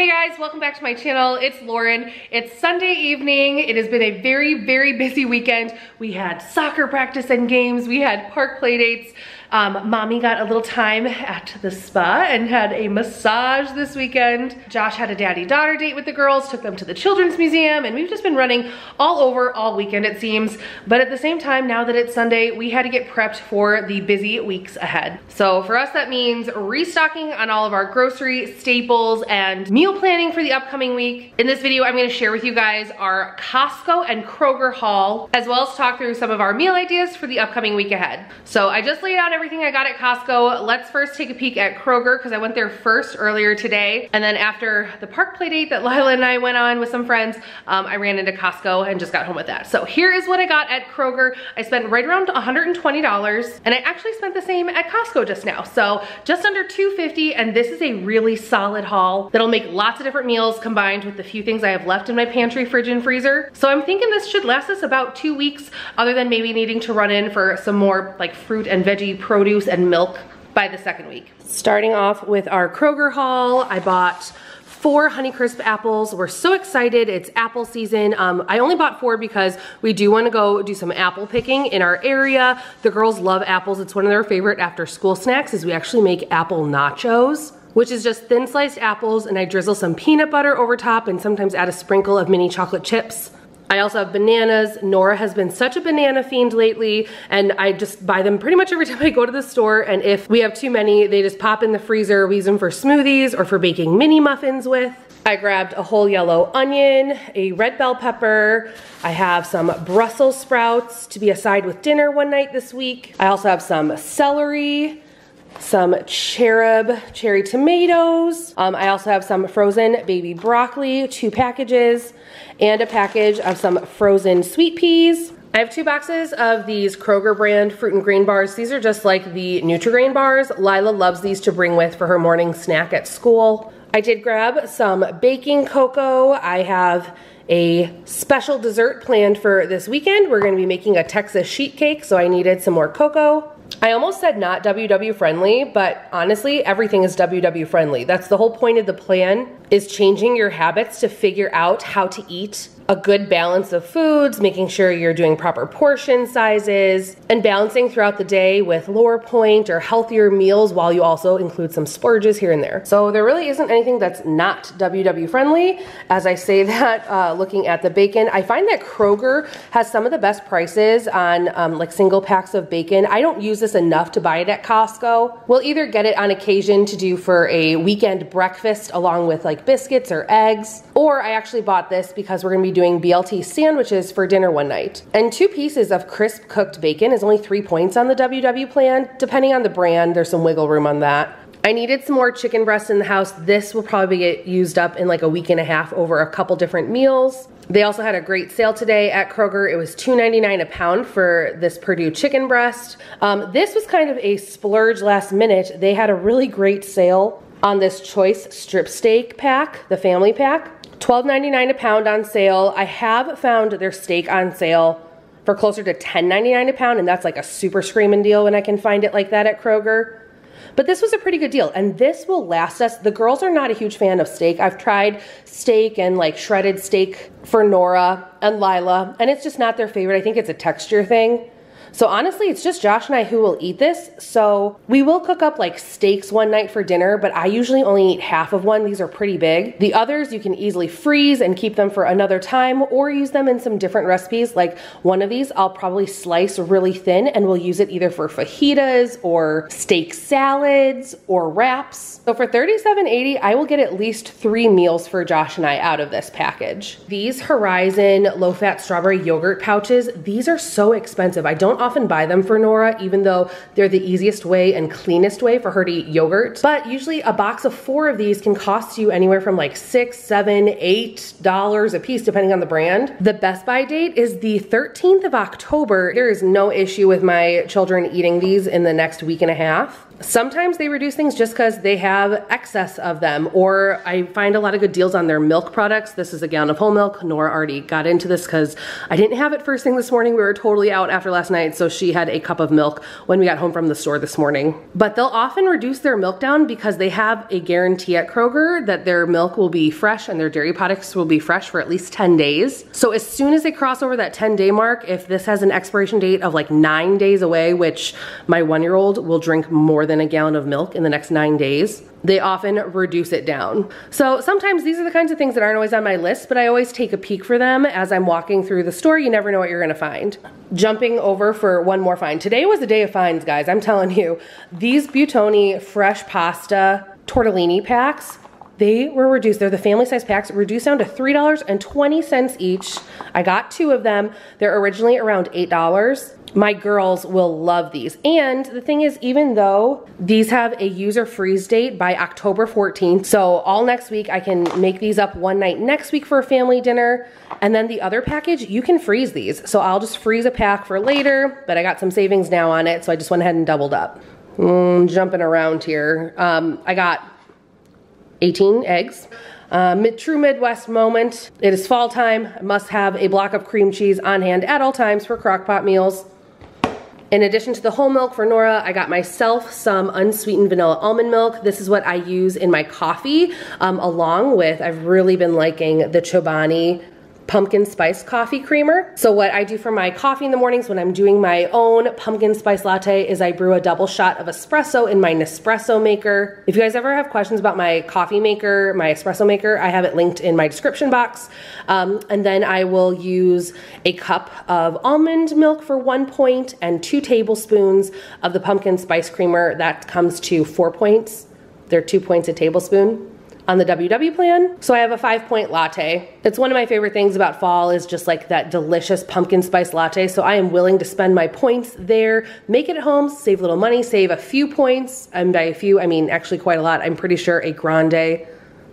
Hey guys, welcome back to my channel. It's Lauren. It's Sunday evening. It has been a very, very busy weekend. We had soccer practice and games. We had park play dates. Um, mommy got a little time at the spa and had a massage this weekend. Josh had a daddy-daughter date with the girls, took them to the Children's Museum, and we've just been running all over all weekend it seems. But at the same time, now that it's Sunday, we had to get prepped for the busy weeks ahead. So for us, that means restocking on all of our grocery staples and meal planning for the upcoming week. In this video, I'm gonna share with you guys our Costco and Kroger haul, as well as talk through some of our meal ideas for the upcoming week ahead. So I just laid out everything I got at Costco. Let's first take a peek at Kroger because I went there first earlier today. And then after the park play date that Lila and I went on with some friends, um, I ran into Costco and just got home with that. So here is what I got at Kroger. I spent right around $120 and I actually spent the same at Costco just now. So just under 250. and this is a really solid haul that'll make lots of different meals combined with the few things I have left in my pantry, fridge, and freezer. So I'm thinking this should last us about two weeks other than maybe needing to run in for some more like fruit and veggie produce and milk by the second week. Starting off with our Kroger haul, I bought four Honeycrisp apples. We're so excited. It's apple season. Um, I only bought four because we do want to go do some apple picking in our area. The girls love apples. It's one of their favorite after school snacks is we actually make apple nachos which is just thin sliced apples and I drizzle some peanut butter over top and sometimes add a sprinkle of mini chocolate chips. I also have bananas. Nora has been such a banana fiend lately and I just buy them pretty much every time I go to the store and if we have too many, they just pop in the freezer. We use them for smoothies or for baking mini muffins with. I grabbed a whole yellow onion, a red bell pepper. I have some Brussels sprouts to be a side with dinner one night this week. I also have some celery, some cherub cherry tomatoes. Um, I also have some frozen baby broccoli, two packages, and a package of some frozen sweet peas. I have two boxes of these Kroger brand fruit and grain bars. These are just like the Nutri-Grain bars. Lila loves these to bring with for her morning snack at school. I did grab some baking cocoa. I have a special dessert planned for this weekend. We're gonna be making a Texas sheet cake, so I needed some more cocoa. I almost said not WW friendly, but honestly, everything is WW friendly. That's the whole point of the plan is changing your habits to figure out how to eat a good balance of foods, making sure you're doing proper portion sizes, and balancing throughout the day with lower point or healthier meals while you also include some splurges here and there. So there really isn't anything that's not WW friendly. As I say that, uh, looking at the bacon, I find that Kroger has some of the best prices on um, like single packs of bacon. I don't use this enough to buy it at Costco. We'll either get it on occasion to do for a weekend breakfast along with like biscuits or eggs, or I actually bought this because we're gonna be doing BLT sandwiches for dinner one night. And two pieces of crisp cooked bacon is only three points on the WW plan. Depending on the brand, there's some wiggle room on that. I needed some more chicken breast in the house. This will probably get used up in like a week and a half over a couple different meals. They also had a great sale today at Kroger. It was $2.99 a pound for this Perdue chicken breast. Um, this was kind of a splurge last minute. They had a really great sale on this choice strip steak pack, the family pack. $12.99 a pound on sale. I have found their steak on sale for closer to $10.99 a pound, and that's like a super screaming deal when I can find it like that at Kroger. But this was a pretty good deal, and this will last us. The girls are not a huge fan of steak. I've tried steak and like shredded steak for Nora and Lila, and it's just not their favorite. I think it's a texture thing. So honestly, it's just Josh and I who will eat this. So we will cook up like steaks one night for dinner, but I usually only eat half of one. These are pretty big. The others you can easily freeze and keep them for another time or use them in some different recipes. Like one of these I'll probably slice really thin and we'll use it either for fajitas or steak salads or wraps. So for $37.80, I will get at least three meals for Josh and I out of this package. These Horizon low-fat strawberry yogurt pouches, these are so expensive. I don't often buy them for Nora, even though they're the easiest way and cleanest way for her to eat yogurt. But usually a box of four of these can cost you anywhere from like six, seven, eight dollars a piece, depending on the brand. The Best By date is the 13th of October. There is no issue with my children eating these in the next week and a half. Sometimes they reduce things just because they have excess of them, or I find a lot of good deals on their milk products. This is a gallon of whole milk. Nora already got into this because I didn't have it first thing this morning. We were totally out after last night, so she had a cup of milk when we got home from the store this morning. But they'll often reduce their milk down because they have a guarantee at Kroger that their milk will be fresh and their dairy products will be fresh for at least 10 days. So as soon as they cross over that 10 day mark, if this has an expiration date of like nine days away, which my one year old will drink more than a gallon of milk in the next nine days, they often reduce it down. So sometimes these are the kinds of things that aren't always on my list, but I always take a peek for them as I'm walking through the store. You never know what you're gonna find. Jumping over for one more find. Today was a day of finds, guys, I'm telling you. These Buitoni fresh pasta tortellini packs, they were reduced. They're the family size packs, reduced down to $3.20 each. I got two of them. They're originally around $8 my girls will love these. And the thing is, even though these have a user freeze date by October 14th, so all next week I can make these up one night next week for a family dinner. And then the other package, you can freeze these. So I'll just freeze a pack for later, but I got some savings now on it, so I just went ahead and doubled up. Mm, jumping around here. Um, I got 18 eggs. Uh, mid, true Midwest moment. It is fall time. I must have a block of cream cheese on hand at all times for crock pot meals. In addition to the whole milk for Nora, I got myself some unsweetened vanilla almond milk. This is what I use in my coffee, um, along with, I've really been liking the Chobani pumpkin spice coffee creamer. So what I do for my coffee in the mornings when I'm doing my own pumpkin spice latte is I brew a double shot of espresso in my Nespresso maker. If you guys ever have questions about my coffee maker, my espresso maker, I have it linked in my description box. Um, and then I will use a cup of almond milk for one point and two tablespoons of the pumpkin spice creamer. That comes to four points. They're two points a tablespoon on the WW plan. So I have a five point latte. It's one of my favorite things about fall is just like that delicious pumpkin spice latte. So I am willing to spend my points there, make it at home, save a little money, save a few points. And by a few, I mean actually quite a lot. I'm pretty sure a grande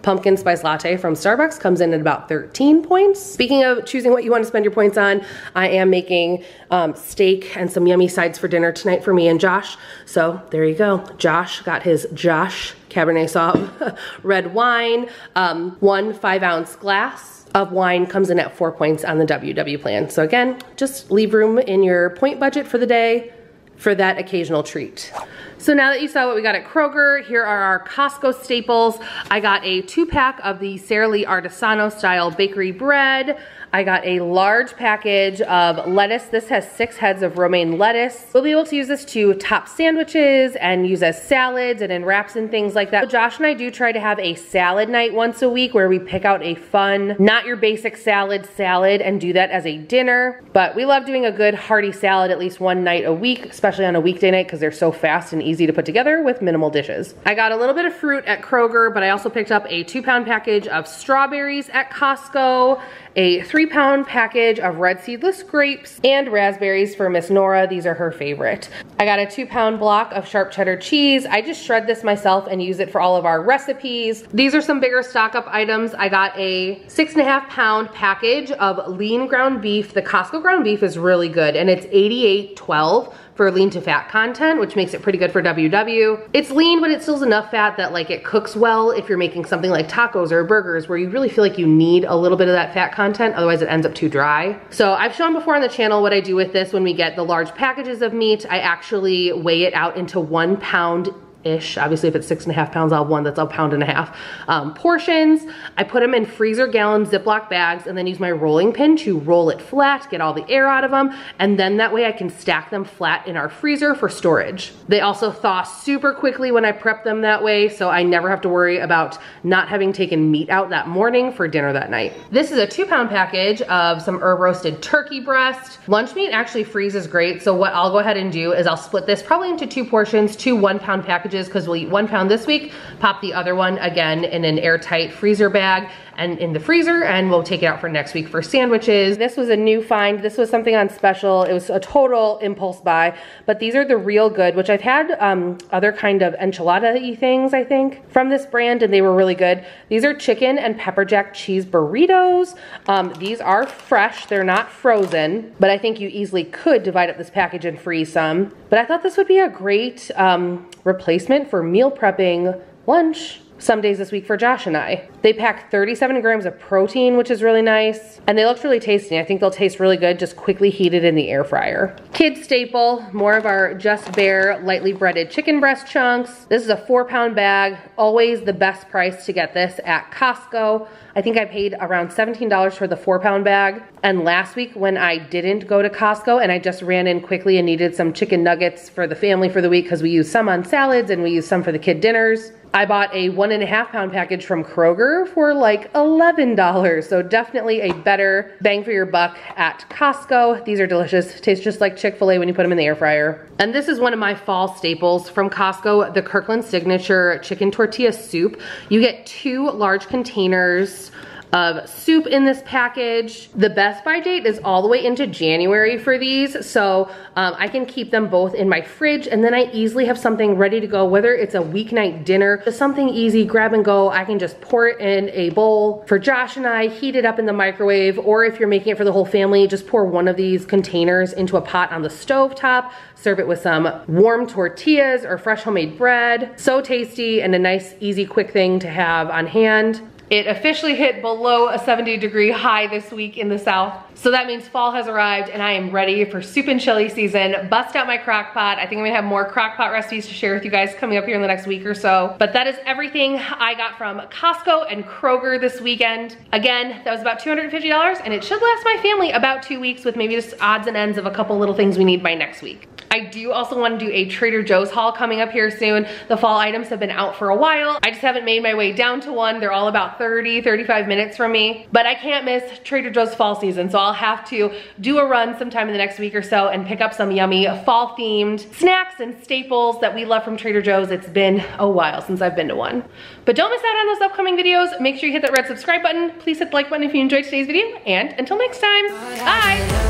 pumpkin spice latte from Starbucks comes in at about 13 points. Speaking of choosing what you want to spend your points on, I am making um, steak and some yummy sides for dinner tonight for me and Josh. So there you go. Josh got his Josh Cabernet Sauv red wine, um, one five ounce glass of wine comes in at four points on the WW plan. So again, just leave room in your point budget for the day for that occasional treat. So now that you saw what we got at Kroger, here are our Costco staples. I got a two pack of the Sara Lee Artisano style bakery bread. I got a large package of lettuce. This has six heads of romaine lettuce. We'll be able to use this to top sandwiches and use as salads and in wraps and things like that. So Josh and I do try to have a salad night once a week where we pick out a fun, not your basic salad salad and do that as a dinner. But we love doing a good hearty salad at least one night a week, especially on a weekday night because they're so fast and easy to put together with minimal dishes. I got a little bit of fruit at Kroger, but I also picked up a two pound package of strawberries at Costco a three pound package of red seedless grapes and raspberries for Miss Nora. These are her favorite. I got a two pound block of sharp cheddar cheese. I just shred this myself and use it for all of our recipes. These are some bigger stock up items. I got a six and a half pound package of lean ground beef. The Costco ground beef is really good and it's 88.12 for lean to fat content, which makes it pretty good for WW. It's lean, but it still has enough fat that like it cooks well if you're making something like tacos or burgers where you really feel like you need a little bit of that fat content, otherwise it ends up too dry. So I've shown before on the channel what I do with this when we get the large packages of meat. I actually weigh it out into one pound ish. Obviously, if it's six and a half pounds, I'll one that's a pound and a half. Um, portions, I put them in freezer gallon Ziploc bags and then use my rolling pin to roll it flat, get all the air out of them, and then that way I can stack them flat in our freezer for storage. They also thaw super quickly when I prep them that way, so I never have to worry about not having taken meat out that morning for dinner that night. This is a two pound package of some herb roasted turkey breast. Lunch meat actually freezes great, so what I'll go ahead and do is I'll split this probably into two portions, two one pound packages because we'll eat one pound this week, pop the other one again in an airtight freezer bag, and in the freezer and we'll take it out for next week for sandwiches. This was a new find. This was something on special. It was a total impulse buy, but these are the real good, which I've had um, other kind of enchilada-y things, I think, from this brand and they were really good. These are chicken and pepper jack cheese burritos. Um, these are fresh, they're not frozen, but I think you easily could divide up this package and freeze some. But I thought this would be a great um, replacement for meal prepping lunch some days this week for Josh and I. They pack 37 grams of protein, which is really nice. And they look really tasty. I think they'll taste really good, just quickly heated in the air fryer. Kid staple, more of our Just Bare lightly breaded chicken breast chunks. This is a four pound bag. Always the best price to get this at Costco. I think I paid around $17 for the four pound bag. And last week when I didn't go to Costco and I just ran in quickly and needed some chicken nuggets for the family for the week because we use some on salads and we use some for the kid dinners. I bought a one and a half pound package from Kroger for like $11. So definitely a better bang for your buck at Costco. These are delicious. Tastes just like Chick-fil-A when you put them in the air fryer. And this is one of my fall staples from Costco, the Kirkland Signature Chicken Tortilla Soup. You get two large containers of soup in this package. The best by date is all the way into January for these, so um, I can keep them both in my fridge and then I easily have something ready to go, whether it's a weeknight dinner, just something easy, grab and go. I can just pour it in a bowl for Josh and I, heat it up in the microwave, or if you're making it for the whole family, just pour one of these containers into a pot on the stove top, serve it with some warm tortillas or fresh homemade bread. So tasty and a nice, easy, quick thing to have on hand. It officially hit below a 70 degree high this week in the south. So that means fall has arrived and I am ready for soup and chili season. Bust out my crock pot. I think I'm gonna have more crock pot recipes to share with you guys coming up here in the next week or so. But that is everything I got from Costco and Kroger this weekend. Again, that was about $250 and it should last my family about two weeks with maybe just odds and ends of a couple little things we need by next week. I do also want to do a Trader Joe's haul coming up here soon. The fall items have been out for a while. I just haven't made my way down to one. They're all about 30, 35 minutes from me. But I can't miss Trader Joe's fall season, so I'll have to do a run sometime in the next week or so and pick up some yummy fall themed snacks and staples that we love from Trader Joe's. It's been a while since I've been to one. But don't miss out on those upcoming videos. Make sure you hit that red subscribe button. Please hit the like button if you enjoyed today's video. And until next time, bye.